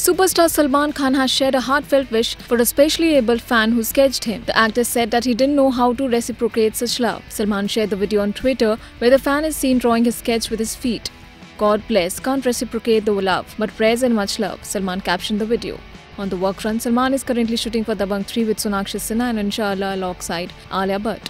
Superstar Salman Khan has shared a heartfelt wish for a specially abled fan who sketched him. The actor said that he didn't know how to reciprocate such love. Salman shared the video on Twitter where the fan is seen drawing his sketch with his feet. God bless, can't reciprocate the love, but prayers and much love, Salman captioned the video. On the work front, Salman is currently shooting for Dabangg 3 with Sonakshi Sinha and Inshallah alongside Alia Bhatt.